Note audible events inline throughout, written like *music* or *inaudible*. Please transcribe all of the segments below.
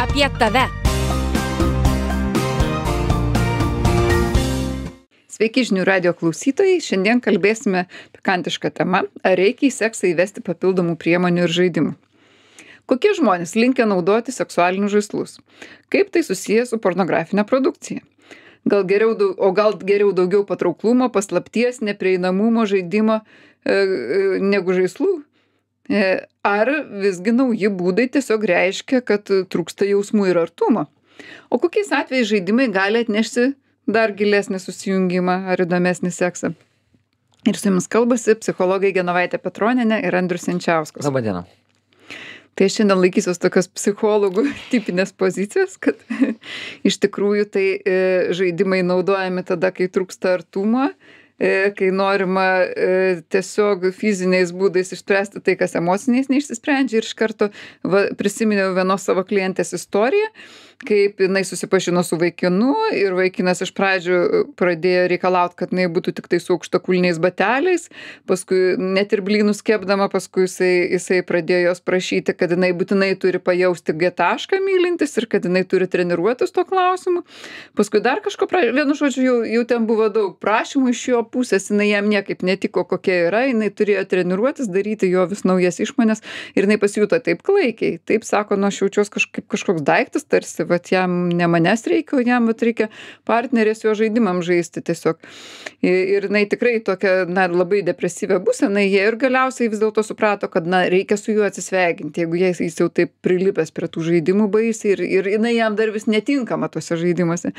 apie tave. Sveiki žinių radio klausytojai, šiandien kalbėsime pikantišką temą, ar reikia į seksą įvesti papildomų priemonių ir žaidimų. Kokie žmonės linkia naudoti seksualinius žaislus? Kaip tai susijęs su pornografinė produkcija? Gal geriau, o gal geriau daugiau patrauklumo, paslapties, neprieinamumo žaidimo e, e, negu žaislų? E, ar visgi nauji būdai tiesiog reiškia, kad trūksta jausmų ir artumo? O kokiais atvejais žaidimai gali atnešti dar gilesnį susijungimą ar įdomesnį seksą? Ir su jumis kalbasi psichologai Genovaitė Petroninė ir Andrius Senčiauskas. Labadiena. Tai aš šiandien laikysiuos tokios psichologų *laughs* tipinės pozicijos, kad *laughs* iš tikrųjų tai e, žaidimai naudojami tada, kai trūksta artumo, kai norima e, tiesiog fiziniais būdais išspręsti tai, kas emociniais neišsisprendžia. Ir iš karto va, prisiminiau vienos savo klientės istoriją, kaip jinai susipažino su vaikinu ir vaikinas iš pradžių pradėjo reikalaut kad jinai būtų tiktai su aukštakulniais bateliais paskui net ir blynus kepdama paskui jisai jisai pradėjo jos prašyti kad jinai būtinai turi pajausti g tašką mylintis ir kad jinai turi treniruotis tuo klausimu. Paskui dar kažko pra vienu žodžiu jau jau ten buvo daug prašymų iš jo pusės jinai jam niekaip netiko kokia yra jinai turėjo treniruotis daryti jo vis naujas išmones ir jinai pasijuto taip klaikiai taip sako nu aš jaučiuos kažkaip kažkoks daiktas tarsi vat jam ne manęs reikia o jam vat reikia partnerės jo žaidimam žaisti tiesiog. Ir jinai tikrai tokia na labai depresyvia būsena įėjo ir galiausiai vis dėlto suprato kad na reikia su juo atsisveikinti jeigu jis jis jau taip prilipęs prie tų žaidimų baisiai ir ir jinai jam dar vis netinkama tuose žaidimuose.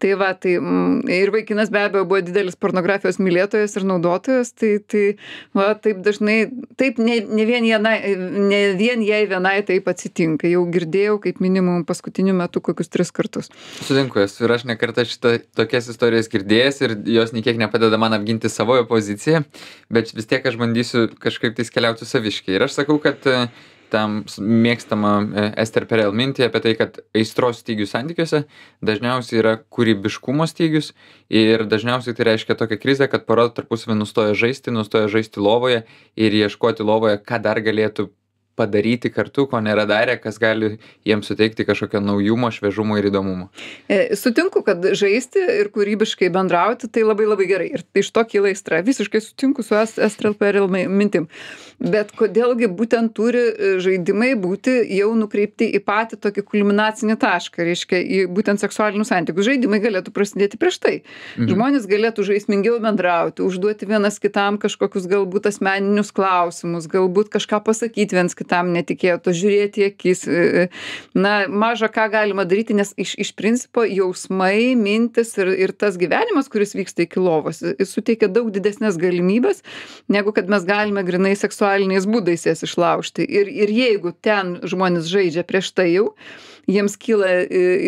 Tai va tai mm, ir vaikinas be abejo buvo didelis pornografijos mylėtojas ir naudotojas tai tai va taip dažnai taip ne ne vien vienai ne vien jai vienai taip atsitinka. Jau girdėjau kaip minimum paskutiniu metu metu kokius tris kartus. Sutinku, esu ir aš nekartą šitą tokias istorijas girdėjęs ir jos niekiek nepadeda man apginti savojo poziciją, bet vis tiek aš bandysiu kažkaip tais keliauti saviškai. Ir aš sakau, kad e, tam mėgstama e, Ester Perel mintį apie tai, kad aistros stygius santykiuose dažniausiai yra kūrybiškumo stygius ir dažniausiai tai reiškia tokią krizę, kad pora tarpusavį nustoja žaisti, nustoja žaisti lovoje ir ieškoti lovoje, ką dar galėtų padaryti kartu, ko nėra darę, kas gali jiems suteikti kažkokio naujumo, šviežumo ir įdomumo. E, sutinku, kad žaisti ir kūrybiškai bendrauti tai labai labai gerai. Ir iš to kyla aistra. Visiškai sutinku su Estrel Peril mintim. Bet kodėlgi būtent turi e, žaidimai būti jau nukreipti į patį tokį kulminacinį tašką, reiškia, į būtent seksualinius santykius. Žaidimai galėtų prasidėti prieš tai. Mhm. Žmonės galėtų žaismingiau bendrauti, užduoti vienas kitam kažkokius galbūt asmeninius klausimus, galbūt kažką pasakyti vienas kitam kitam netikėto, žiūrėti į akis. E, e, na, maža ką galima daryti, nes iš, iš principo jausmai, mintis ir, ir tas gyvenimas, kuris vyksta iki lovos, suteikia daug didesnės galimybės, negu kad mes galime grinai seksualiniais būdais jas išlaužti. Ir, ir jeigu ten žmonės žaidžia prieš tai jau, jiems kyla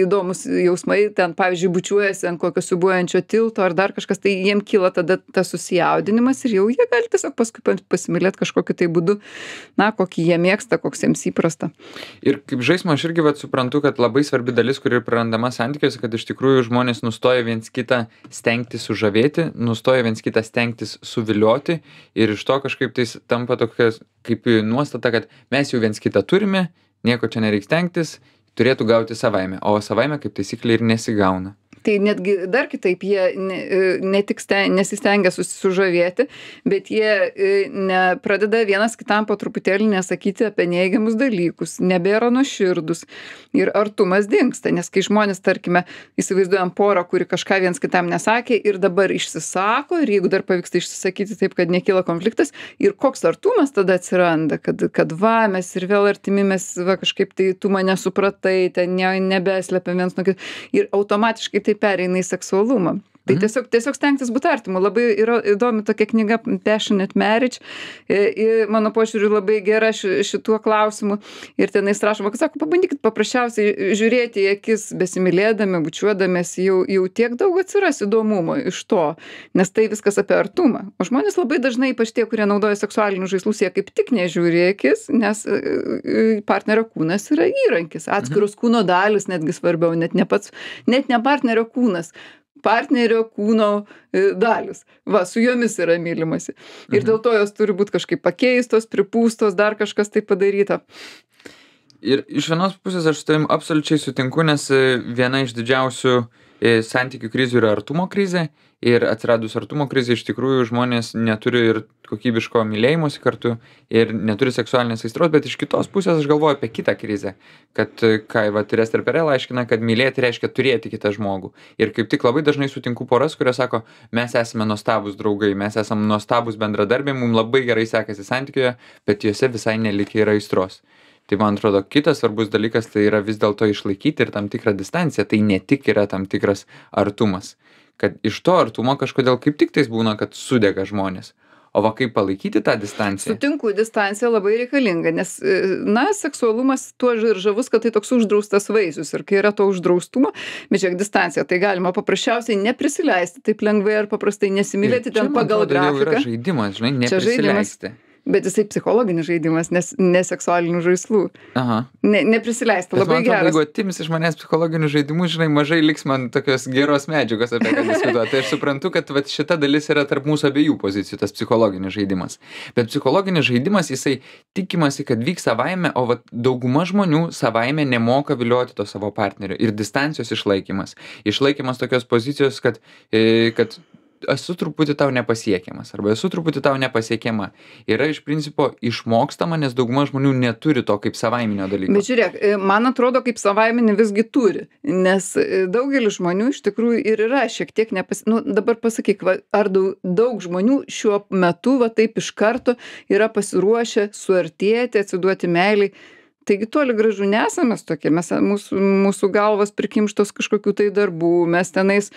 įdomūs jausmai ten pavyzdžiui bučiuojasi ant kokio siūbuojančio tilto ar dar kažkas tai jiem kyla tada tas susijaudinimas ir jau jie gali tiesiog paskui pasimylėt kažkokiu tai būdu na kokį jie mėgsta koks jiems įprasta. Ir kaip žaismo aš irgi vat suprantu kad labai svarbi dalis kuri prarandama santykiuose kad iš tikrųjų žmonės nustoja viens kitą stengtis sužavėti nustoja viens kitą stengtis suvilioti ir iš to kažkaip tais tampa tokia kaip nuostata kad mes jau viens kitą turime nieko čia nereik stengtis turėtų gauti savaime o savaime kaip taisyklė ir nesigauna tai netgi dar kitaip jie ne, e, ne tik sten, nesistengia susižavėti, bet jie e, ne, pradeda vienas kitam po truputėlį nesakyti apie neigiamus dalykus, nebėra nuoširdus ir artumas dinksta, nes kai žmonės, tarkime, įsivaizduojam porą, kuri kažką viens kitam nesakė ir dabar išsisako ir jeigu dar pavyksta išsisakyti taip, kad nekyla konfliktas ir koks artumas tada atsiranda, kad, kad va, mes ir vėl artimi, mes va, kažkaip tai tu mane supratai, ten ne, nebeslepiam viens nuo kito. Ir automatiškai tai tai pereina į seksualumą tai mhm. tiesiog tiesiog stengtis būt artimu. Labai yra įdomi tokia knyga passionate marriage. I mano požiūriu labai gera ši šituo klausimu. Ir tenais rašoma kad sako pabandykit paprasčiausiai žiūrėti į akis besimylėdami bučiuodamiesi jau jau tiek daug atsiras įdomumo iš to nes tai viskas apie artumą. O žmonės labai dažnai ypač tie kurie naudoja seksualinius žaislus jie kaip tik nežiūri į akis nes e, e, partnerio kūnas yra įrankis. Atskiros kūno dalys netgi svarbiau net ne pats net ne partnerio kūnas partnerio kūno e, dalys va su jomis yra mylimasi. Ir dėl to jos turi būt kažkaip pakeistos pripūstos dar kažkas tai padaryta. Ir iš vienos pusės aš su tavim absoliučiai sutinku nes e, viena iš didžiausių e, santykių krizių yra artumo krizė ir atsiradus artumo krizei iš tikrųjų žmonės neturi ir kokybiško mylėjimosi kartu ir neturi seksualinės aistros bet iš kitos pusės aš galvoju apie kitą krizę. Kad ką vat ir ester perel aiškina kad mylėti reiškia turėti kitą žmogų. Ir kaip tik labai dažnai sutinku poras kurios sako mes esame nuostabūs draugai mes esam nuostabūs bendradarbiai mum labai gerai sekasi santykyje bet juose visai nelikę yra aistros. Tai man atrodo kitas svarbus dalykas tai yra vis dėlto išlaikyti ir tam tikrą distanciją. Tai ne tik yra tam tikras artumas kad iš to artumo kažkodėl kaip tiktais būna kad sudega žmonės o va kaip palaikyti tą distanciją Sutinku, distancija labai reikalinga, nes, e, na, seksualumas tuo ir žavus, kad tai toks uždraustas vaisius. Ir kai yra to uždraustumo, bet žiūrėk, distancija, tai galima paprasčiausiai neprisileisti taip lengvai ar paprastai nesimylėti ten pagal grafiką. Tai yra žaidimas, žinai, Čia žaidimas. Bet jisai psichologinis žaidimas, nes ne seksualinių žaislų. Aha. Ne, neprisileisti, Bet labai geras. jeigu atims iš manęs psichologinius žaidimus, žinai, mažai liks man tokios geros medžiagos apie ką diskutuoti. Tai aš suprantu, kad vat, šita dalis yra tarp mūsų abiejų pozicijų, tas psichologinis žaidimas. Bet psichologinis žaidimas, jisai tikimasi, kad vyks savaime, o vat, dauguma žmonių savaime nemoka vilioti to savo partnerio. Ir distancijos išlaikymas. Išlaikymas tokios pozicijos, kad, e, kad esu truputį tau nepasiekiamas arba esu truputį tau nepasiekiama yra iš principo išmokstama nes dauguma žmonių neturi to kaip savaiminio dalyko Bet žiūrėk, e, man atrodo, kaip savaiminį visgi turi, nes e, daugelis žmonių iš tikrųjų ir yra šiek tiek nepas... Nu, dabar pasakyk, va, ar daug, daug žmonių šiuo metu, va taip iš karto, yra pasiruošę suartėti, atsiduoti meiliai. Taigi toli gražu nesame mes tokie, mes, mūsų, mūsų galvos prikimštos kažkokių tai darbų, mes tenais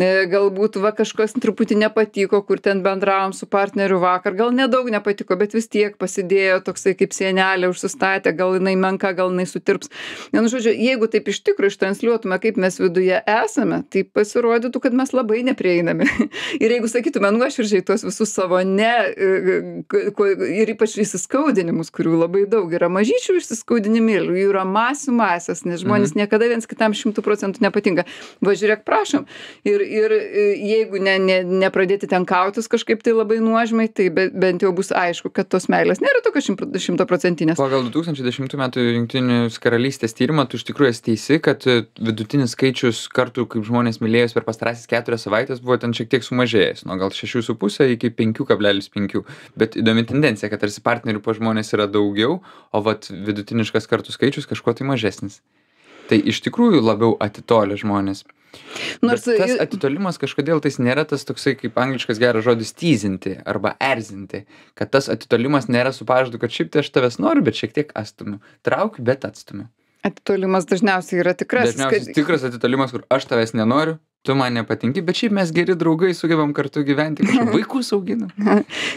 e, galbūt va kažkas truputį nepatiko, kur ten bendravom su partneriu vakar, gal nedaug nepatiko, bet vis tiek pasidėjo toksai kaip sienelė užsistatė, gal jinai menka, gal jinai sutirps. Vienu žodžiu, jeigu taip iš tikrųjų ištransliuotume, kaip mes viduje esame, tai pasirodytų, kad mes labai neprieinami. *laughs* ir jeigu sakytume nuoširdžiai tuos visus savo ne e, ko- ir ypač įsiskaudinimus, kurių labai daug yra mažyčių įsiskaudinimėlių, jų yra masių masės, nes žmonės Mhm. niekada viens kitam šimtų procentų nepatinka. Va žiūrėk, prašom. Ir, ir e, jeigu ne, ne, nepradėti ten kautis kažkaip tai labai nuožmai, tai be, bent jau bus aišku, kad tos meilės nėra tokios šimto- šimtaprocentinės. Pagal 2010 metų Junktinės karalystės tyrimą, tu iš tikrųjų esi teisi, kad e, vidutinis skaičius kartų, kaip žmonės mylėjus per pastarasis keturias savaitės, buvo ten šiek tiek sumažėjęs, nuo gal 6,5 iki 5,5. Bet įdomi tendencija, kad tarsi partnerių po žmonės yra daugiau, o vat vidutiniškas kartų skaičius kažkuo tai mažesnis. Tai iš tikrųjų labiau atitolę žmonės. Nors Bet tas i- atitolimas kažkodėl tais nėra tas toksai kaip angliškas geras žodis tyzinti arba erzinti. Kad tas atitolimas nėra su pažadu, kad šiaip tai aš tavęs noriu, bet šiek tiek atstumiu. Traukiu, bet atstumiu. Atitolimas dažniausiai yra tikrasis, Dažniausiai kad tikras atitolimas, kur aš tavęs nenoriu, tu man nepatinki, bet šiaip mes geri draugai sugebam kartu gyventi, *laughs* vaikus auginam.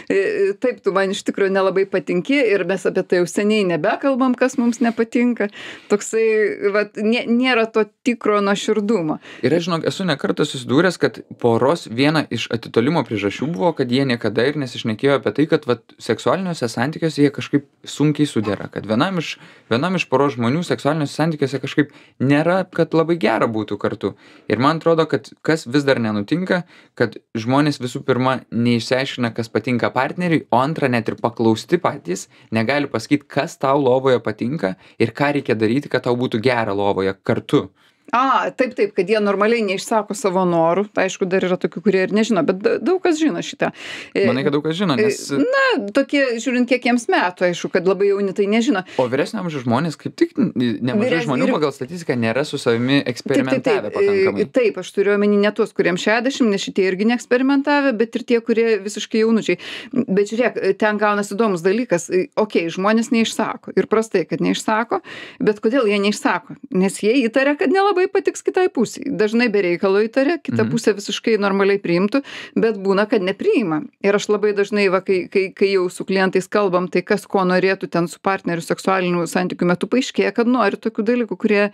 E, Taip, tu man iš tikrųjų nelabai patinki ir mes apie tai jau seniai nebekalbam, kas mums nepatinka. Toksai, vat, nė, nėra to tikro nuoširdumo. Ir aš žinok, esu nekartą susidūręs, kad poros viena iš atitolimo priežasčių buvo, kad jie niekada ir nesišnekėjo apie tai, kad vat, seksualiniuose santykiuose jie kažkaip sunkiai sudera. Kad vienam iš, vienam iš poros žmonių seksualiniuose santykiuose kažkaip nėra, kad labai gera būtų kartu. Ir man atrodo, kad kas vis dar nenutinka, kad žmonės visų pirma neišsiaiškina, kas patinka partneriui, o antra net ir paklausti patys negali pasakyti, kas tau lovoje patinka ir ką reikia daryti, kad tau būtų gera lovoje kartu. A, taip, taip, kad jie normaliai neišsako savo norų. Aišku, dar yra tokių, kurie ir nežino, bet da- daug kas žino šitą. E, Manai, kad daug kas žino, nes... Na, tokie, žiūrint, kiek jiems metų, aišku, kad labai jauni tai nežino. O vyresnio amžiaus žmonės kaip tik nemažai žmonių ir- pagal statistiką nėra su savimi Taip, taip, eksperimentavę taip, pakankamai. e, taip, aš turiu omeny ne tuos, kuriems 60, nes šitie irgi neeksperimentavę, bet ir tie, kurie visiškai jaunučiai. Bet žiūrėk, ten gaunasi įdomus dalykas. E, Ok, žmonės neišsako ir prastai, kad neišsako, bet kodėl jie neišsako? Nes jie įtaria, kad nelabai patiks kitai pusiai. Dažnai be reikalo įtaria, kita Mhm. pusė visiškai normaliai priimtų, bet būna, kad nepriima. Ir aš labai dažnai, va, kai, kai, kai jau su klientais kalbam, tai kas ko norėtų ten su partneriu seksualinių santykių metu paaiškėja, kad nori tokių dalykų, kurie,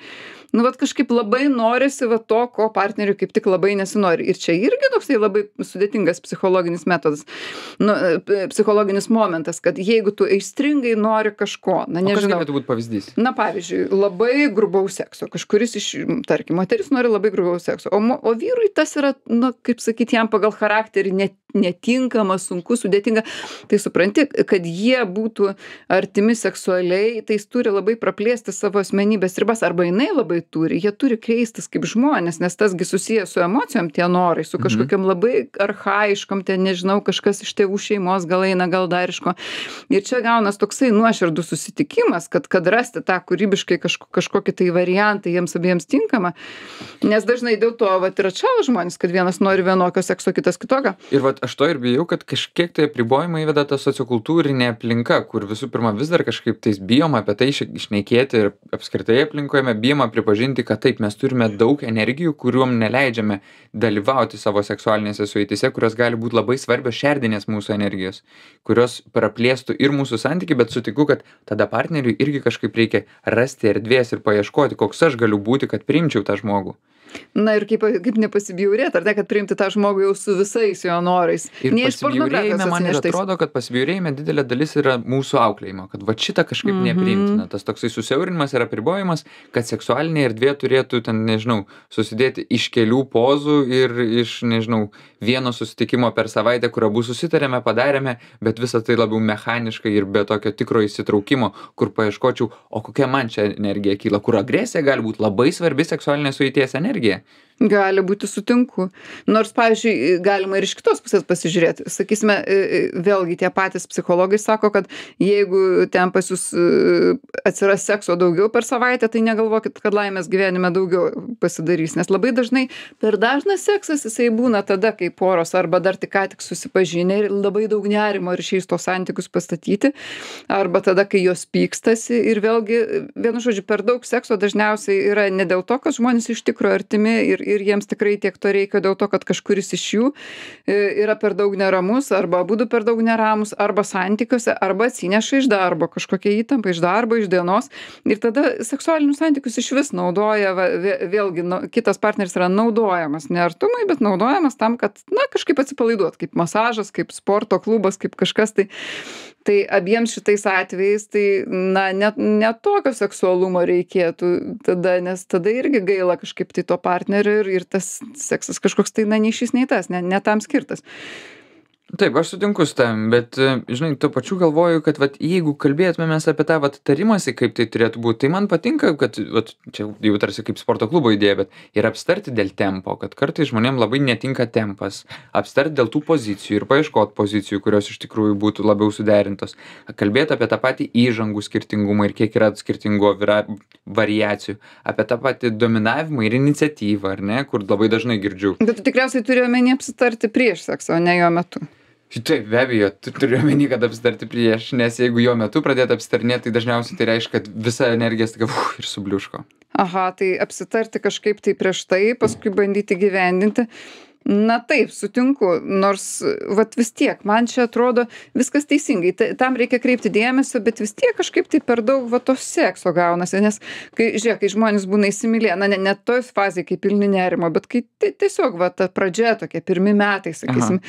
nu, va, kažkaip labai norisi va to, ko partneriui kaip tik labai nesinori. Ir čia irgi toksai labai sudėtingas psichologinis metodas, nu, e, psichologinis momentas, kad jeigu tu aistringai nori kažko, na, nežinau. galėtų būti pavyzdys? Na, pavyzdžiui, labai grubaus sekso. Kažkuris iš, tarkim, moteris nori labai grubaus sekso. O, mo- o vyrui tas yra, na, kaip sakyti, jam pagal charakterį net, netinkama sunku sudėtinga tai supranti kad jie būtų artimi seksualiai tai jis turi labai praplėsti savo asmenybės ribas arba jinai labai turi jie turi keistis kaip žmonės nes tas gi susiję su emocijom tie norai su kažkokiom labai archajiškom ten nežinau kažkas iš tėvų šeimos gal eina gal dar iš ko ir čia gaunas toksai nuoširdus susitikimas kad kad rasti tą kūrybiškai kažko kažkokį tai variantą jiems abiems tinkamą nes dažnai dėl to vat ir atšąla žmonės kad vienas nori vienokio sekso kitas kitokio. Ir vat aš to ir bijau kad kažkiek tai apribojimą įveda ta sociokultūrinė aplinka kur visų pirma vis dar kažkaip tais bijoma apie tai šnekėti ir apskritai aplinkoje bijoma pripažinti kad taip mes turime daug energijų kuriom neleidžiame dalyvauti savo seksualinėse sueityse kurios gali būt labai svarbios šerdinės mūsų energijos kurios praplėstų ir mūsų santykį bet sutinku kad tada partneriui irgi kažkaip reikia rasti erdvės ir paieškoti koks aš galiu būti kad priimčiau tą žmogų na ir kaip kaip nepasibjaurėt ar ne kad priimti tą žmogų jau su visais jo norais. Ne iš pornografijos man ir atrodo kad pasibjaurėjime didelė dalis yra mūsų auklėjimo kad vat šitą kažkaip Mhm. nepriimtina. Tas toksai susiaurinimas ir apribojimas kad seksualinė erdvė turėtų ten nežinau susidėti iš kelių pozų ir iš nežinau vieno susitikimo per savaitę kur abu susitarėme padarėme bet visa tai labiau mechaniškai ir be tokio tikro įsitraukimo kur paieškočiau o kokia man čia energija kyla kur agresija gali būt labai svarbi seksualinės sueities energija энергия gali būti sutinku. Nors pavyzdžiui galima ir iš kitos pusės pasižiūrėt sakysime e, e, vėlgi tie patys psichologai sako kad jeigu ten pas jus e, atsiras sekso daugiau per savaitę tai negalvokit kad laimės gyvenime daugiau pasidarys. Nes labai dažnai per dažnas seksas jisai būna tada kai poros arba dar tik ką tik susipažinę ir labai daug nerimo ir išeis tuos santykius pastatyti arba tada kai jos pykstasi. Ir vėlgi vienu žodžiu per daug sekso dažniausiai yra ne dėl to kad žmonės iš tikro artimi ir ir jiems tikrai tiek to reikia dėl to kad kažkuris iš jų e, yra per daug neramus arba abudu per daug neramūs arba santykiuose arba atsineša iš darbo kažkokią įtampą iš darbo iš dienos. Ir tada seksualinius santykius išvis naudoja va vė vėlgi nu kitas partneris yra naudojamas ne artumui bet naudojamas tam kad na kažkaip atsipalaiduot kaip masažas kaip sporto klubas kaip kažkas tai tai abiems šitais atvejais tai na ne ne tokio seksualumo reikėtų tada nes tada irgi gaila kažkaip tai to partnerio ir ir tas seksas kažkoks tai na nei šis nei tas ne ne tam skirtas taip aš sutinku su tavim bet e, žinai tuo pačiu galvoju kad vat jeigu kalbėtume mes apie tą vat tarimąsi kaip tai turėtų būt tai man patinka kad vat čia jau tarsi kaip sporto klubo idėja bet ir apsitarti dėl tempo kad kartais žmonėm labai netinka tempas apsitart dėl tų pozicijų ir paieškot pozicijų kurios iš tikrųjų būtų labiau suderintos kalbėt apie tą patį įžangų skirtingumą ir kiek yra skirtingų vira variacijų apie tą patį dominavimą ir iniciatyvą ar ne kur labai dažnai girdžiu. Bet tu tikriausiai turi omeny apsitarti prieš seksą o ne jo metu Taip, be abejo, tu turiu omeny, kad apsitarti prieš, nes jeigu jo metu pradėti apsitarnėti, tai dažniausiai tai reiškia, kad visa energija staiga ir subliuško. aha tai apsitarti kažkaip tai prieš tai paskui bandyti įgyvendinti na taip sutinku nors vat vis tiek man čia atrodo viskas teisingai ta tam reikia kreipti dėmesio bet vis tiek kažkaip tai per daug va to sekso gaunasi nes kai žiūrėk kai žmonės būna įsimylėję na ne ne toj fazėj kai pilni nerimo bet kai ti tiesiog va ta pradžia tokia pirmi metai sakysim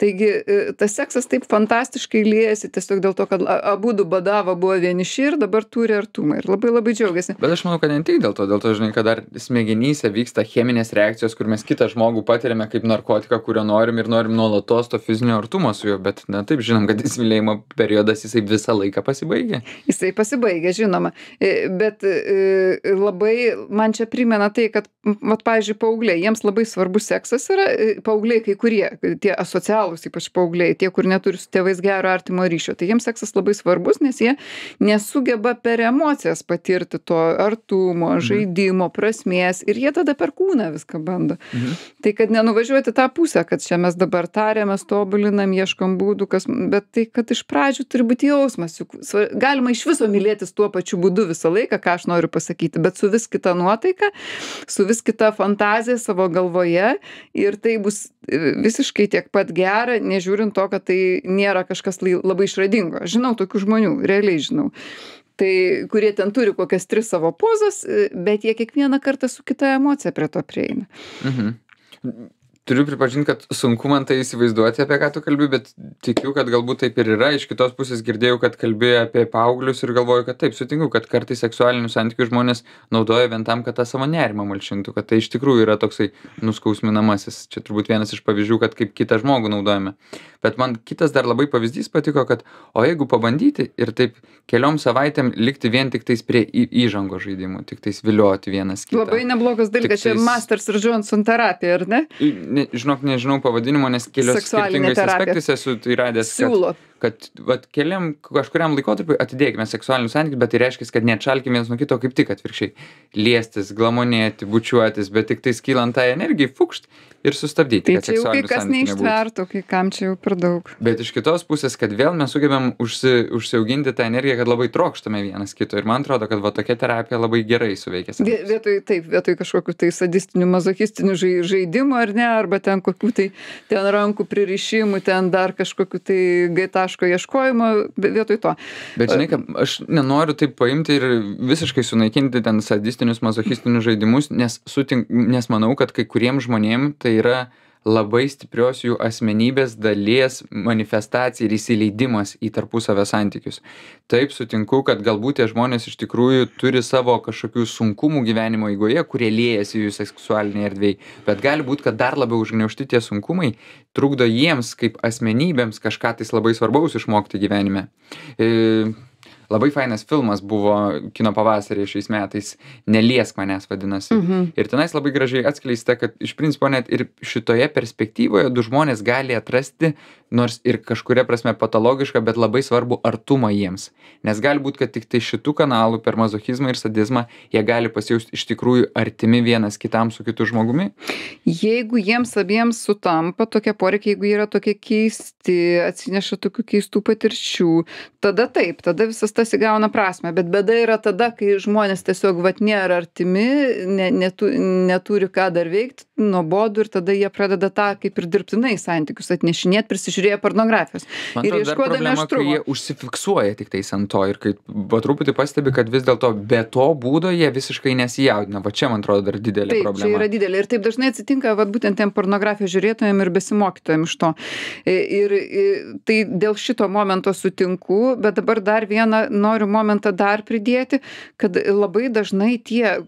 taigi e, tas seksas taip fantastiškai liejasi tiesiog dėl to kad abudu badavo buvo vieniši ir dabar turi artumą ir labai labai džiaugiasi Bet aš manau, kad ne tik dėl to, dėl to, žinai, kad dar smegenyse vyksta cheminės reakcijos, kur mes kitą žmogų patiriame kaip narkotiką, kurio norim ir norim nuolatos to fizinio artumo su juo, bet, na taip, žinom, kad įsimylėjimo periodas jisai visą laiką pasibaigia. jisai pasibaigia žinoma E, bet e, labai man čia primena tai kad vat pavyzdžiui paaugliai jiems labai svarbus seksas yra paaugliai kai kurie tie asocialūs ypač paaugliai tie kur neturi su tėvais gero artimo ryšio. Tai jiems seksas labai svarbus nes jie nesugeba per emocijas patirti to artumo žaidimo prasmės ir jie tada per kūną viską bando. Tai kad nenuvažiuot į tą pusę kad čia mes dabar tariamės tobulinam ieškom būdų kas bet tai kad iš pradžių turi būt jausmas juk galima iš viso mylėtis tuo pačiu būdu visą laiką ką aš noriu pasakyti bet su vis kita nuotaika su vis kita fantazija savo galvoje ir tai bus e, visiškai tiek pat gera nežiūrint to kad tai nėra kažkas labai išradingo. Žinau tokių žmonių realiai žinau. Tai kurie ten turi kokias tris savo pozas e, bet jie kiekvieną kartą su kita emocija prie to prieina. Mhm. Turiu pripažint kad sunku man tai įsivaizduoti apie ką tu kalbi bet tikiu kad galbūt taip ir yra. Iš kitos pusės girdėjau kad kalbi apie paauglius ir galvoju kad taip sutinku kad kartais seksualinius santykius žmonės naudoja vien tam kad tą savo nerimą malšintų kad tai iš tikrųjų yra toksai nuskausminamasis. Čia turbūt vienas iš pavyzdžių kad kaip kitą žmogų naudojame. Bet man kitas dar labai pavyzdys patiko kad o jeigu pabandyti ir taip keliom savaitėm likti vien tiktais prie į įžangos žaidimų tiktais vilioti vienas kitą. Labai neblogas dalykas, čia Tiktais- Masters ir Johnson terapija, ar ne? Ne, žinok, nežinau pavadinimo, nes kelios skirtingais terapija. aspektais esu tai radęs, kad, Siūlo. Kad vat, keliam kažkuriam laikotarpiui atidėkime seksualinius santykius, bet tai reiškia, kad neatšalkime vienas nuo kito, kaip tik atvirkščiai. Liestis, glamonėti, bučiuotis, bet tik tai skylant tą energiją, fukšt ir sustabdyti. Tai čia jau kai kas neištvertų, kai kam čia jau per daug. Bet iš kitos pusės, kad vėl mes sugebėm užsi, užsiauginti tą energiją, kad labai trokštame vienas kito. Ir man atrodo, kad va tokia terapija labai gerai suveikia. Vie- Vietoj, taip, vietoj kažkokių tai sadistinių, mazochistinių žai- žaidimų ar ne, arba ten kokių tai ten rankų pririšimų, ten dar kažkokių tai gaitaško ieškojimo, vietoj to. Bet žinai, kad aš nenoriu taip paimti ir visiškai sunaikinti ten sadistinius, mazochistinius žaidimus, nes, sutink, nes manau, kad kai kuriems žmonėms tai yra labai stiprios jų asmenybės dalies manifestacija ir įsileidimas į tarpusavio santykius. Taip sutinku, kad galbūt tie žmonės iš tikrųjų turi savo kažkokių sunkumų gyvenimo eigoje, kurie liejasi jų seksualiniai erdvėjai, bet gali būti, kad dar labiau užgniaužti tie sunkumai trukdo jiems kaip asmenybėms kažką tais labai svarbaus išmokti gyvenime. E, labai fainas filmas buvo kino pavasarį šiais metais neliesk manęs vadinasi Mhm. ir tenais labai gražiai atskleista kad iš principo net ir šitoje perspektyvoje du žmonės gali atrasti nors ir kažkuria prasme patologišką bet labai svarbų artumą jiems. Nes gali būt kad tiktai šitu kanalu per mazochizmą ir sadizmą jie gali pasijaust iš tikrųjų artimi vienas kitam su kitu žmogumi. Jeigu jiems abiems sutampa tokie poreikiai, jeigu yra tokie keisti, atsineša tokių keistų patirčių, tada taip, tada visas tas įgauna prasme. Bet bėda yra tada, kai žmonės tiesiog vat nėra artimi, ne, netu, neturi ką dar veikti, nuobodu ir tada jie pradeda tą kaip ir dirbtinai santykius atnešinėti, prisižiūrėję pornografijos. Man ir ieškodami aštrumo. jie užsifiksuoja tik tais ant to ir kai po truputį pastebi, kad vis dėlto be to būdo jie visiškai nesijaudina. Va čia, man atrodo, dar didelė Taip, problema. yra didelė. Ir taip dažnai atsitinka, vat, būtent tiem pornografijos žiūrėtojam ir besimokytojam iš to. Ir, ir tai dėl šito momento sutinku, bet dabar dar vieną noriu momentą dar pridėti, kad labai dažnai tie e,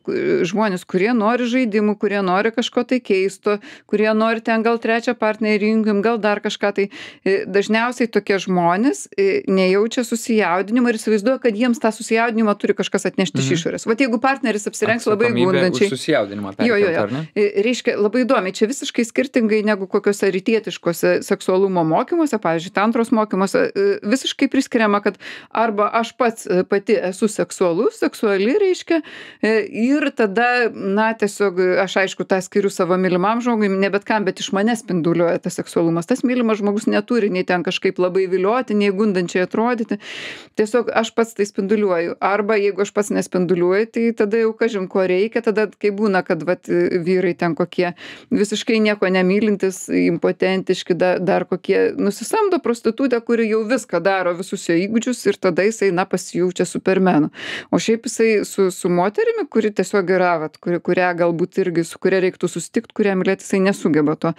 žmonės, kurie nori žaidimų, kurie nori kažko tai keisto, kurie nori ten gal trečią partnerį rinkim, gal dar kažką tai, e, dažniausiai tokie žmonės e, nejaučia susijaudinimo ir įsivaizduoja, kad jiems tą susijaudinimą turi kažkas atnešti iš Mhm. išorės. Vat jeigu partneris apsirengs labai gundančiai. Susijaudinimą. Jo, jo, jo. E, Reiškia, labai įdomiai, čia visiškai skirtingai negu kokiuose rytietiškose seksualumo mokymuose, pavyzdžiui, tantros mokymuose, visiškai priskiriama, kad arba aš pats pati esu seksualus, seksuali, reiškia, ir tada, na, tiesiog aš aišku tą skiriu savo mylimam žmogui, ne bet kam, bet iš manęs spinduliuoja tas seksualumas. Tas mylimas žmogus neturi nei ten kažkaip labai vilioti, nei gundančiai atrodyti. Tiesiog aš pats tai spinduliuoju. Arba jeigu aš pats nespinduliuoju, tai tada jau kažin ko reikia, tada kai būna, kad vat, vyrai ten kokie visiškai nieko nemylintis, impotentiški, da, dar kokie nusisamdo prostitutę, kuri jau viską daro, visus jo įgūdžius ir tada jisai, na, pasijaučia supermenu. O šiaip jisai su, su moterimi, kuri tiesiog yra, vat, kuri, kurią galbūt irgi, su kuria reiktų susitikti, kurią mylėti, jisai nesugeba to.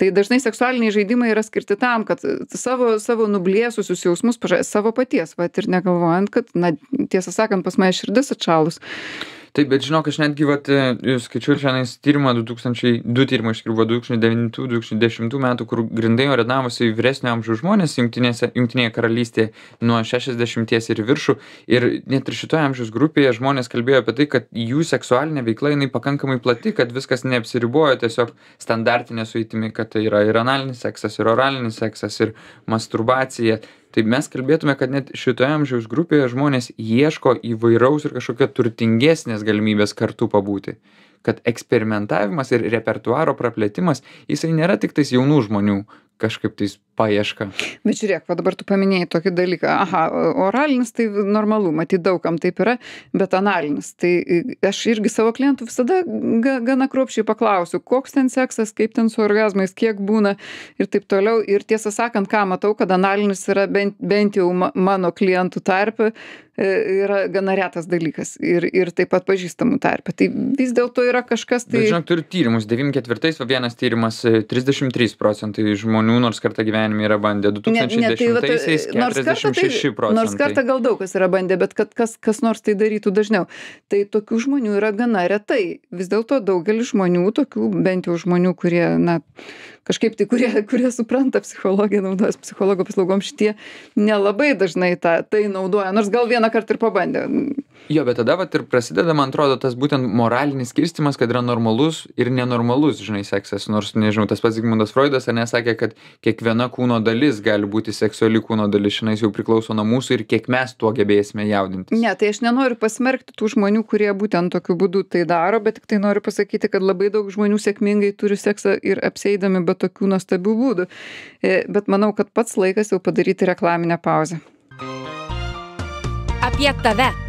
Tai dažnai seksualiniai žaidimai yra skirti tam, kad savo, savo nublėsusius jausmus, paža, savo paties, va ir negalvojant, kad, na, tiesą sakant, pas mane širdis atšalus. Taip, bet žinok, aš netgi, vat, e, skaičiau šiandien tyrimą 2000, du tyrimai iš tikrųjų buvo 2009-2010 metų, kur grindai orientavosi į vyresnio amžiaus žmonės jungtinėje karalystėje nuo 60 ir viršų. Ir net ir šitoje amžiaus grupėje žmonės kalbėjo apie tai, kad jų seksualinė veikla jinai pakankamai plati, kad viskas neapsiriboja tiesiog standartinė suėtimi, kad tai yra ir analinis seksas, ir oralinis seksas, ir masturbacija. Tai mes kalbėtume, kad net šitoje amžiaus grupėje žmonės ieško įvairaus ir kažkokio turtingesnės galimybės kartu pabūti. Kad eksperimentavimas ir repertuaro praplėtimas, jisai nėra tik tais jaunų žmonių kažkaip tais paieška. Bet žiūrėk, va dabar tu paminėjai tokį dalyką. Aha, oralinis tai normalu, matyt, daugam taip yra, bet analinis. Tai aš irgi savo klientų visada ga, gana kruopšiai paklausiu, koks ten seksas, kaip ten su orgasmais, kiek būna ir taip toliau. Ir tiesą sakant, ką matau, kad analinis yra bent, bent jau mano klientų tarpe e, yra gana retas dalykas ir, ir taip pat pažįstamų tarpe. Tai vis dėlto yra kažkas tai... Bet, žinok, turiu tyrimus. 94 vienas tyrimas 33 e, procentai žmonių nors kartą gyvenime yra bandę. 2010-aisiais tai, nors 46 tai, procentai. Nors kartą gal daug kas yra bandę, bet kad kas, kas nors tai darytų dažniau. Tai tokių žmonių yra gana retai. Vis dėlto daugelis žmonių, tokių bent jau žmonių, kurie, na, kažkaip tai, kurie, *laughs* kurie supranta psichologiją, naudojas psichologo paslaugom, šitie nelabai dažnai tą, tai naudoja. Nors gal vieną kartą ir pabandė. Jo, bet tada vat ir prasideda, man atrodo, tas būtent moralinis skirstimas, kad yra normalus ir nenormalus, žinai, seksas. Nors, nežinau, tas pats Zygmundas Freudas, ar nesakė, kad kiekviena kūno dalis gali būti seksuali kūno dalis, šiandien jau priklauso nuo mūsų ir kiek mes tuo gebėsime jaudintis. Ne, tai aš nenoriu pasmerkti tų žmonių, kurie būtent tokiu būdu tai daro, bet tik tai noriu pasakyti, kad labai daug žmonių sėkmingai turi seksą ir apseidami be tokių nuostabių būdų. E, bet manau, kad pats laikas jau padaryti reklaminę pauzę. Apie tave.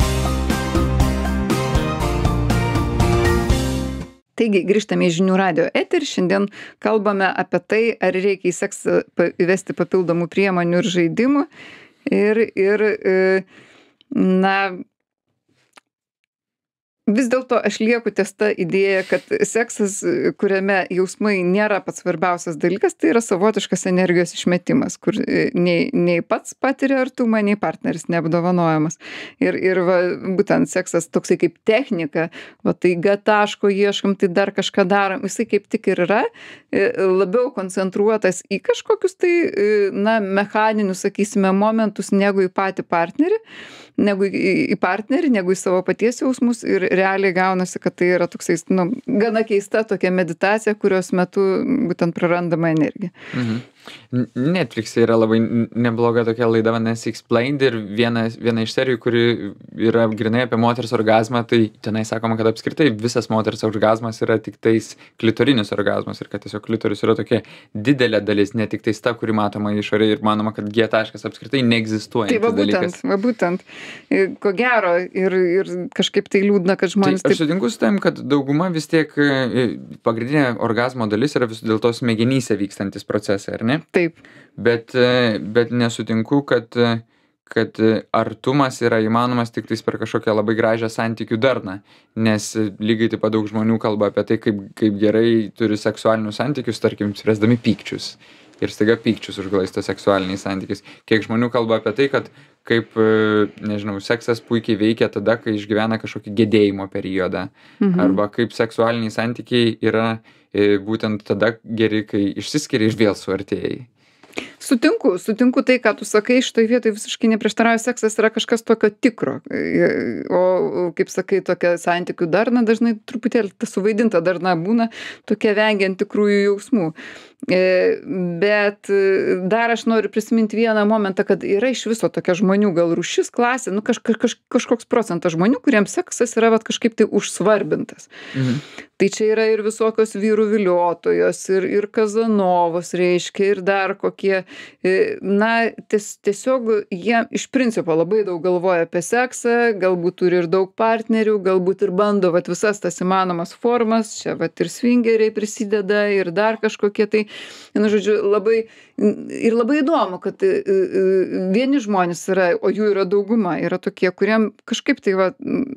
Taigi, grįžtame į žinių radio eterį. Šiandien kalbame apie tai, ar reikia į seksą įvesti papildomų priemonių ir žaidimų. Ir, ir e, na, vis dėlto aš lieku ties ta idėja kad seksas kuriame jausmai nėra pats svarbiausias dalykas tai yra savotiškas energijos išmetimas kur e, nei nei pats patiri artumą nei partneris neapdovanojamas. Ir ir va būtent seksas toksai kaip technika va tai g taško ieškom tai dar kažką darom jisai kaip tik ir yra e, labiau koncentruotas į kažkokius tai e, na mechaninius sakysime momentus negu į patį partnerį negu į į partnerį negu į savo paties jausmus ir realiai gaunasi kad tai yra toksai nu gana keista tokia meditacija kurios metu būtent prarandama energija mhm. Netflix'e yra labai nebloga tokia laida, vadinasi Explained ir viena, viena iš serijų, kuri yra grinai apie moters orgasmą, tai tenai sakoma, kad apskritai visas moters orgasmas yra tik tais klitorinis orgasmas ir kad tiesiog klitoris yra tokia didelė dalis, ne tik tais ta, kuri matoma išorėje ir manoma, kad G taškas apskritai neegzistuoja. Tai va būtent, dalykas. va būtent, ko gero ir, ir kažkaip tai liūdna, kad žmonės... Tai, taip... Aš sutinku su tam, kad dauguma vis tiek e, pagrindinė orgasmo dalis yra vis dėl to smegenyse vykstantis procesai, ar ne? Taip. Bet, e, bet nesutinku, kad, e, kad artumas yra įmanomas tik tais per kažkokią labai gražią santykių darną. Nes lygiai taip pat daug žmonių kalba apie tai, kaip, kaip gerai turi seksualinius santykius, tarkim, spręsdami pykčius. Ir staiga pykčius užglaisto seksualiniais santykiais. Kiek žmonių kalba apie tai, kad kaip, e, nežinau, seksas puikiai veikia tada, kai išgyvena kažkokį gedėjimo periodą. Mhm. Arba kaip seksualiniai santykiai yra būtent tada geri, kai išsiskiria ir vėl suartėjai. Sutinku, sutinku tai, ką tu sakai, šitoje vietoje visiškai neprieštarauja, seksas yra kažkas tokio tikro. O, kaip sakai, tokia santykių darna dažnai truputėlį ta suvaidinta darna būna, tokia vengiant tikrųjų jausmų. E, bet e, dar aš noriu prisiminti vieną momentą, kad yra iš viso tokia žmonių gal rušis klasė, nu kaž, kaž, kažkoks procentas žmonių, kuriems seksas yra vat, kažkaip tai užsvarbintas. Mhm. Tai čia yra ir visokios vyrų viliotojos, ir, ir kazanovos, reiškia, ir dar kokie. E, na, ties, tiesiog jie iš principo labai daug galvoja apie seksą, galbūt turi ir daug partnerių, galbūt ir bando vat, visas tas įmanomas formas, čia vat, ir svingeriai prisideda, ir dar kažkokie tai vienu žodžiu labai ir labai įdomu kad e, e, vieni žmonės yra o jų yra dauguma yra tokie kuriem kažkaip tai va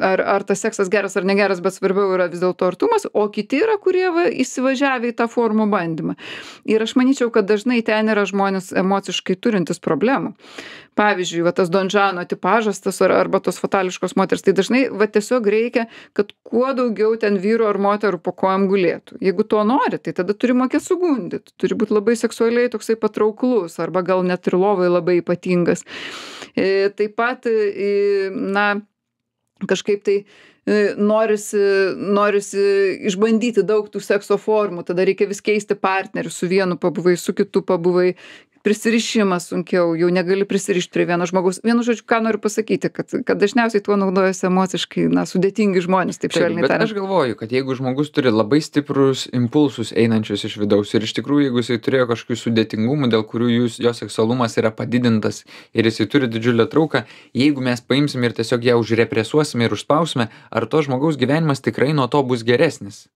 ar ar tas seksas geras ar negeras bet svarbiau yra vis dėlto artumas o kiti yra kurie va įsivažiavę į tą formų bandymą. Ir aš manyčiau kad dažnai ten yra žmonės emociškai turintys problemų. Pavyzdžiui va tas donžano tipažas tas ar arba tos fatališkos moterys tai dažnai va tiesiog reikia kad kuo daugiau ten vyrų ar moterų po kojom gulėtų. Jeigu to nori tai tada turi mokėt sugundyt turi būt labai seksualiai toksai patrauklus arba gal net ir lovoj labai ypatingas. E, taip pat e, na kažkaip tai e, norisi norisi išbandyti daug tų sekso formų tada reikia vis keisti partnerį su vienu pabuvai su kitu pabuvai prisirišimas sunkiau jau negali prisirišt prie vieno žmogaus vienu žodžiu ką noriu pasakyti kad kad dažniausiai tuo naudojasi emociškai na sudėtingi žmonės taip švelniai bet tariant aš galvoju, kad jeigu žmogus turi labai stiprus impulsus einančius iš vidaus ir iš tikrųjų, jeigu jisai turėjo kažkokių sudėtingumų, dėl kurių jūs, jo seksualumas yra padidintas ir jisai turi didžiulę trauką, jeigu mes paimsim ir tiesiog ją užrepresuosime ir užspausime, ar to žmogaus gyvenimas tikrai nuo to bus geresnis?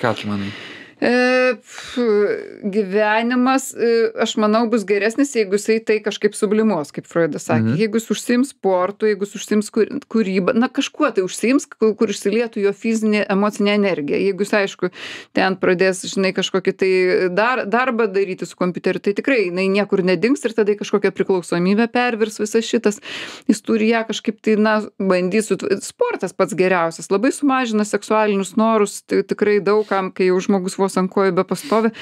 Ką tu manai? E, pf, gyvenimas, e, aš manau, bus geresnis, jeigu jisai tai kažkaip sublimuos, kaip Freudas sakė. Mhm. Jeigu jis užsims sportu, jeigu jis užsims kūryba, na kažkuo tai užsims, kur kur išsilietų jo fizinė, emocinė energija. Jeigu jis, aišku, ten pradės, žinai, kažkokį tai dar, darbą daryti su kompiuteriu, tai tikrai jinai niekur nedings ir tada kažkokią priklausomybę pervirs visas šitas. Jis turi ją kažkaip tai, na, bandys, sportas pats geriausias, labai sumažina seksualinius norus, tai tikrai daugam, kai jau žmogus vos ant kojų be pastovi.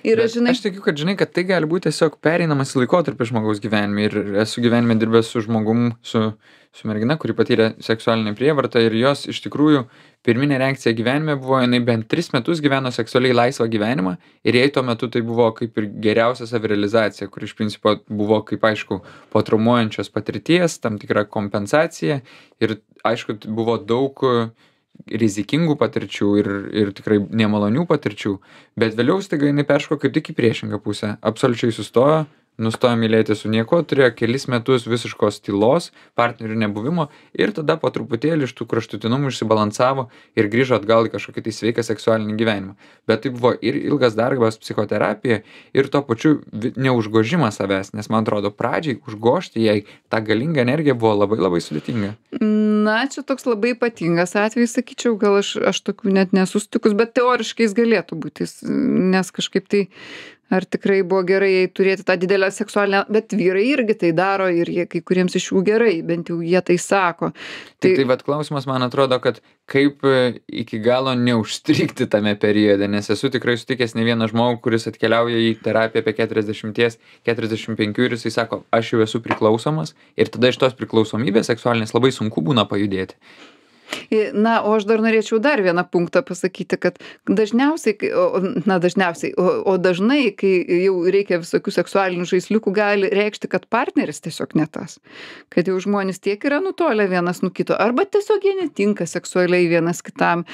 Ir, Bet žinai, Aš tikiu, kad žinai, kad tai gali būti tiesiog pereinamas laikotarpis žmogaus gyvenime. Ir esu gyvenime dirbęs su žmogum, su, su mergina, kuri patyrė seksualinę prievartą ir jos iš tikrųjų pirminė reakcija gyvenime buvo, jinai bent tris metus gyveno seksualiai laisvą gyvenimą ir jai tuo metu tai buvo kaip ir geriausia savirealizacija, kur iš principo buvo, kaip aišku, po traumuojančios patirties, tam tikra kompensacija ir aišku, buvo daug rizikingų patirčių ir, ir tikrai nemalonių patirčių, bet vėliau staiga jinai perško kaip tik į priešingą pusę. Absoliučiai sustojo, nustojo mylėti su niekuo, turėjo kelis metus visiškos tylos, partnerių nebuvimo ir tada po truputėlį iš tų kraštutinumų išsibalansavo ir grįžo atgal į kažkokį tai sveiką seksualinį gyvenimą. Bet tai buvo ir ilgas darbas psichoterapija ir tuo pačiu neužgožimas savęs, nes man atrodo pradžiai užgošti jai tą galingą energiją buvo labai labai sudėtinga. na, čia toks labai ypatingas atvejis, sakyčiau, gal aš, aš tokių net nesustikus, bet teoriškai jis galėtų būti, nes kažkaip tai ar tikrai buvo gerai jai turėti tą didelę seksualinę, bet vyrai irgi tai daro ir jie kai kuriems iš jų gerai, bent jau jie tai sako. Tai, tai vad klausimas, man atrodo, kad kaip e, iki galo neužstrikti tame periode, nes esu tikrai sutikęs ne vieną žmogų, kuris atkeliauja į terapiją apie 40-45 ir jisai sako, aš jau esu priklausomas ir tada iš tos priklausomybės seksualinės labai sunku būna pajudėti. Na, o aš dar norėčiau dar vieną punktą pasakyti, kad dažniausiai, o- na dažniausiai, o, o dažnai, kai jau reikia visokių seksualinių žaisliukų, gali reikšti, kad partneris tiesiog ne tas. Kad jau žmonės tiek yra nutolę vienas nuo kito, arba tiesiog jie netinka seksualiai vienas kitam.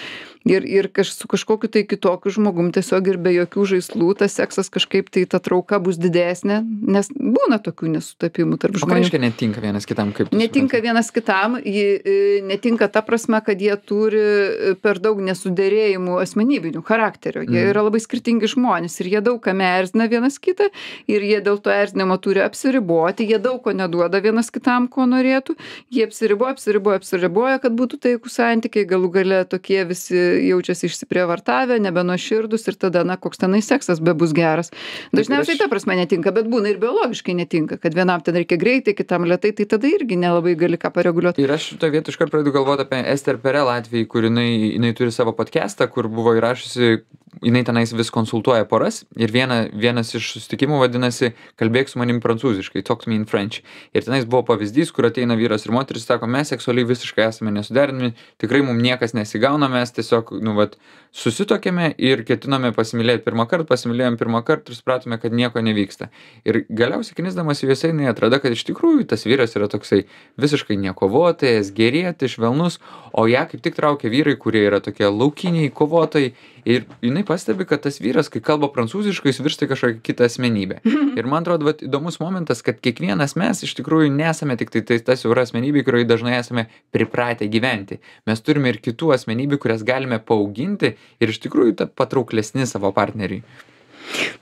Ir, ir kaž, su kažkokiu tai kitokiu žmogum tiesiog ir be jokių žaislų tas seksas kažkaip tai ta trauka bus didesnė, nes būna tokių nesutapimų tarp O ką žmonių. reiškia netinka vienas kitam kaip? Netinka supranti? vienas kitam, ji e, netinka ta prasme, kad jie turi e, per daug nesudėrėjimų asmenybinių charakterio. Jie Mhm. yra labai skirtingi žmonės ir jie daug kam erzina vienas kitą ir jie dėl to erzinimo turi apsiriboti, jie daug ko neduoda vienas kitam, ko norėtų. Jie apsiriboja, apsiriboja, apsiriboja, kad būtų taikų santykiai, galų gale tokie visi jaučiasi išsiprievartavę, nebenuoširdus ir tada, na, koks tenai seksas be bus geras. Dažniausiai ta prasme netinka, bet būna ir biologiškai netinka, kad vienam ten reikia greitai, kitam lietai, tai tada irgi nelabai gali ką pareguliuoti. Ir aš šitoje vietoje iškart pradedu galvoti apie Ester Perel atvejį, kur jinai, jinai turi savo podcastą, kur buvo įrašusi, jinai tenais vis konsultuoja poras ir viena, vienas iš susitikimų vadinasi Kalbėk su manim prancūziškai, talk to me in French. Ir tenais buvo pavyzdys, kur ateina vyras ir moteris, sako, mes seksualiai visiškai esame nesuderinami, tikrai mums niekas nesigauna, mes tiesiog, nu, vat, susitokėme ir ketinome pasimylėti pirmą kartą, pasimylėjom pirmą kartą ir supratome, kad nieko nevyksta. Ir galiausiai knisdamas į juose jinai atrada, kad iš tikrųjų tas vyras yra toksai visiškai nekovotojas, gerėtis, švelnus, o ją kaip tik traukia vyrai, kurie yra tokie laukiniai kovotojai. Ir jinai pastebi, kad tas vyras, kai kalba prancūziškai, jis virsta į kažkokią kitą asmenybę. Ir man atrodo, vat, įdomus momentas, kad kiekvienas mes iš tikrųjų nesame tik tai ta siaura asmenybė, kurioje dažnai esame pripratę gyventi. Mes turime ir kitų asmenybių, kurias galime paauginti ir iš tikrųjų tapti patrauklesni savo partneriui.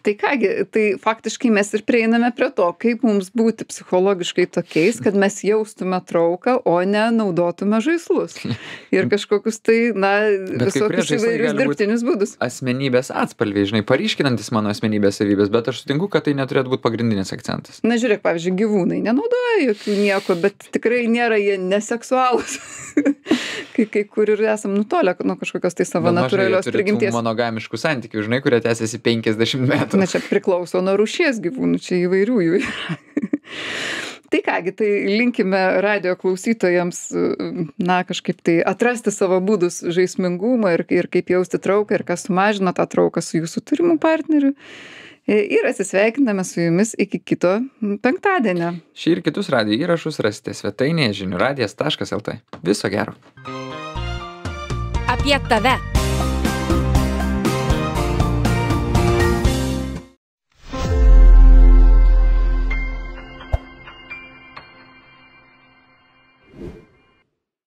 Tai kągi, tai faktiškai mes ir prieiname prie to, kaip mums būti psichologiškai tokiais, kad mes jaustume trauką, o ne naudotume žaislus. Ir kažkokius tai, na, visokius įvairius dirbtinius būdus. Asmenybės atspalviai, žinai, paryškinantis mano asmenybės savybės, bet aš sutinku, kad tai neturėtų būti pagrindinis akcentas. Na, žiūrėk, pavyzdžiui, gyvūnai nenaudoja jokių nieko, bet tikrai nėra jie neseksualūs. *laughs* kai, kai kur ir esam nutolę nuo kažkokios tai savo natūralios prigimties. monogamiškų santykių, žinai, kurie tęsiasi 50 metų. Na čia priklauso nuo rūšies gyvūnų, čia įvairių jų yra. *laughs* tai kągi, tai linkime radio klausytojams, na, kažkaip tai atrasti savo būdus žaismingumą ir, ir kaip jausti trauką ir kas sumažina tą trauką su jūsų turimu partneriu. ir atsisveikiname su jumis iki kito penktadienio. Šį ir kitus radio įrašus rasite svetainėje žinių radijas.lt. Viso gero. Apie tave